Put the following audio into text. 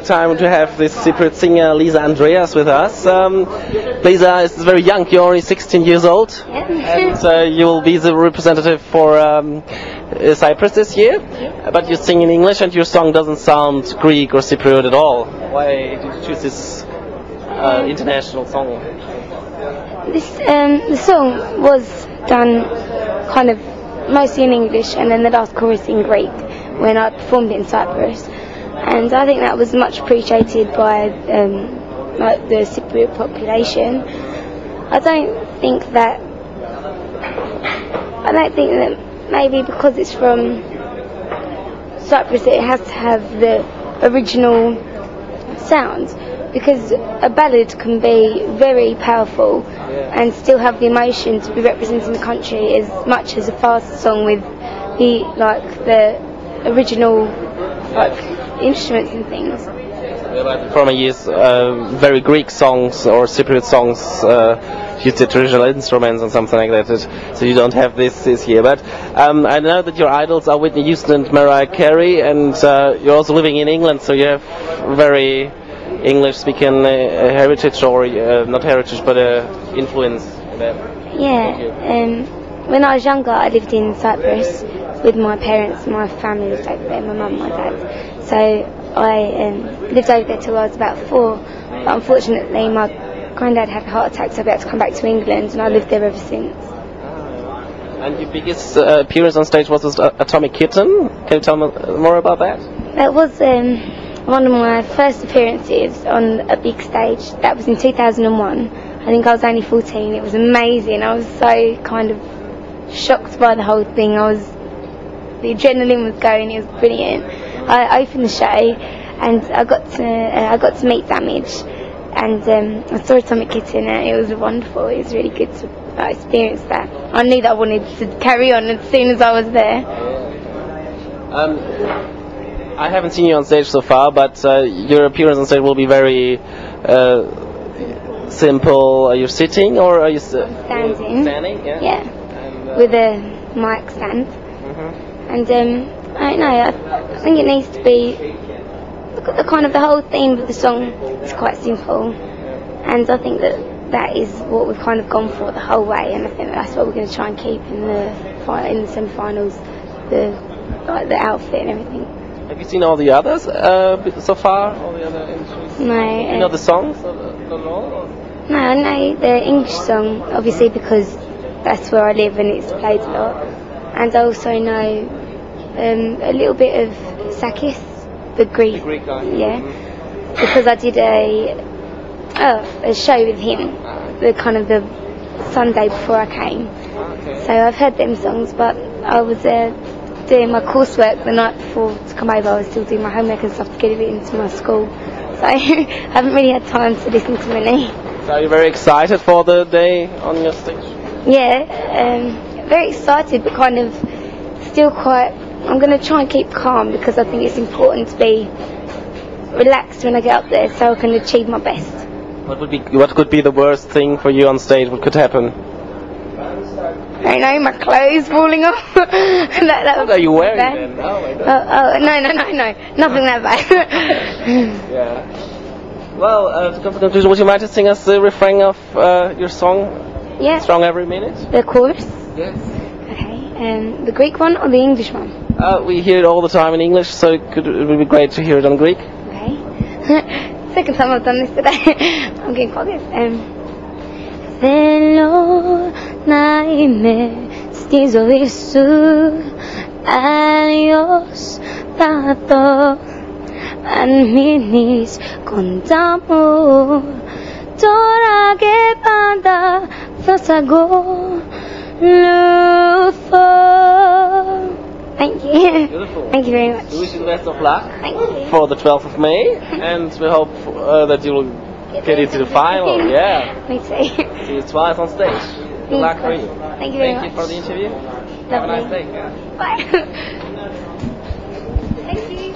time to have this secret singer Lisa Andreas with us. Um, Lisa is very young, you're only 16 years old. And uh, you will be the representative for um, uh, Cyprus this year. But you sing in English and your song doesn't sound Greek or Cypriot at all. Why did you choose this uh, international song? This um, the song was done kind of mostly in English and then the last chorus in Greek when I performed in Cyprus. And I think that was much appreciated by um, like the Cypriot population. I don't think that I don't think that maybe because it's from Cyprus it has to have the original sound because a ballad can be very powerful and still have the emotion to be representing the country as much as a fast song with the like the original like instruments and things. Former years, uh, very Greek songs or Cypriot songs uh, use the traditional instruments and something like that. It- So you don't have this this year. But um, I know that your idols are Whitney Houston and Mariah Carey, and uh, you're also living in England, so you have very English-speaking uh, heritage, or uh, not heritage, but uh, influence. Yeah. Um, when I was younger, I lived in Cyprus with my parents. My family lived over there, my mum, my dad. So I um, lived over there till I was about four. But unfortunately, my granddad had a heart attack, so I had to come back to England, and I lived there ever since. And your biggest uh, appearance on stage was with uh, Atomic Kitten. Can you tell me more about that? That was um, one of my first appearances on a big stage. That was in 2001. I think I was only 14. It was amazing. I was so kind of shocked by the whole thing. I was the adrenaline was going. It was brilliant. I opened the show and I got to uh, I got to meet Damage and um, I saw Atomic Kitten and it was wonderful. It was really good to uh, experience that. I knew that I wanted to carry on as soon as I was there. Um, I haven't seen you on stage so far, but uh, your appearance on stage will be very uh, simple. Are you sitting or are you Standing. Standing, yeah. Yeah. And, uh, with a mic stand. mhm. And um, I don't know. I, I think it needs to be the, the kind of the whole theme of the song is quite simple, and I think that that is what we've kind of gone for the whole way, and I think that's what we're going to try and keep in the in the semi-finals, the like the outfit and everything. Have you seen all the others uh, so far? All the other entries? No, You know the songs? or- no, I know the English song obviously because that's where I live and it's played a lot, and I also know um, a little bit of Sakis, the Greek, The Greek guy. yeah. Mhm. because I did a oh, a show with him, the kind of the Sunday before I came. Okay. So I've heard them songs, but I was uh, doing my coursework the night before to come over. I was still doing my homework and stuff to get it into my school. So I haven't really had time to listen to many. So are you very excited for the day on your stage? Yeah, um, very excited, but kind of still quite. I'm going to try and keep calm because I think it's important to be relaxed when I get up there so I can achieve my best. What would be what could be the worst thing for you on stage? What could happen? I know my clothes falling off. that, that What are you wearing then? Oh. Oh, oh, no, no, no, no, nothing that bad. Yeah. Well, uh, to come to conclusion, would you mind to sing us the refrain of uh, your song, yeah, Stronger Every Minute? the chorus. Yes. Okay, um, the Greek one or the English one? Uh, we hear it all the time in English, so it, could, it would be great to hear it on Greek. Okay. Second time I've done this today. I'm getting quite good. Um, Θέλω να είμαι στη ζωή σου Αλλιώς θα δω Αν μείνεις κοντά μου Τώρα και πάντα θα σ' Luther. Thank you. Beautiful. Thank you very much. We wish you the best of luck for the 12th of May, and we hope uh, that you will get, into the final. Yeah. Me too. See you twice on stage. Good Thank luck for you. Thank you very Thank much. Thank you for the interview. Lovely. Have a nice day. Bye. Thank you.